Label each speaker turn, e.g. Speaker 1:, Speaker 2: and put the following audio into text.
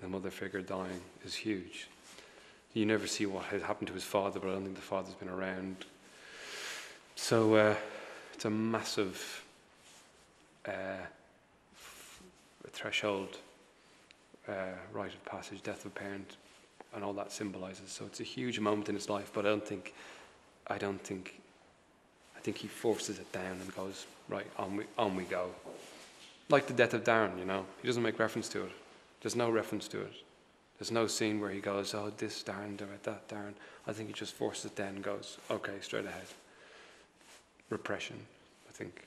Speaker 1: the mother figure dying is huge. You never see what had happened to his father, but I don't think the father's been around. So uh, it's a massive uh, threshold, uh, rite of passage, death of a parent, and all that symbolizes. So it's a huge moment in his life, but I don't think, I don't think, I think he forces it down and goes, right, on we, on we go. Like the death of Darren, you know, he doesn't make reference to it. There's no reference to it. There's no scene where he goes, oh, this Darren, that Darren. I think he just forces it and goes, okay, straight ahead. Repression, I think.